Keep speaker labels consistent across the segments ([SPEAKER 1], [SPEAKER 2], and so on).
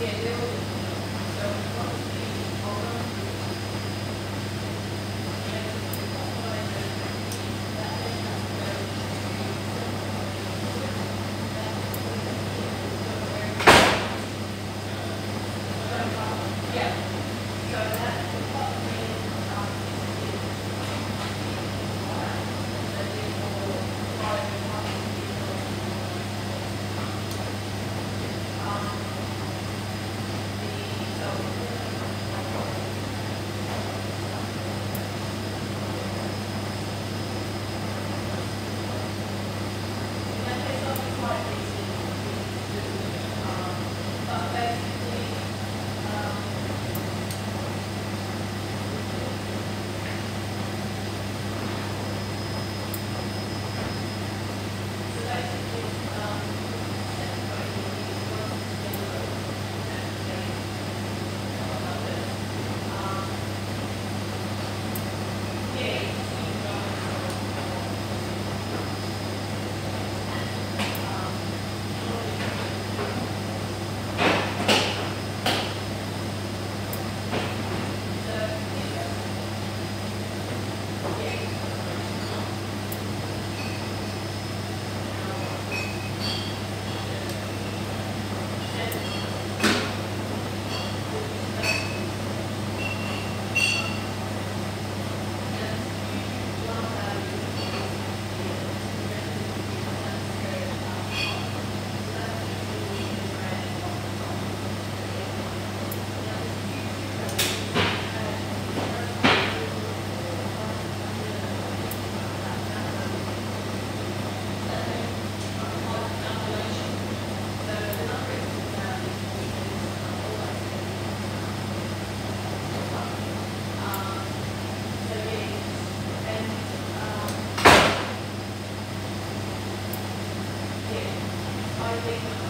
[SPEAKER 1] Um, Thank you.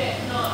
[SPEAKER 1] Vietnam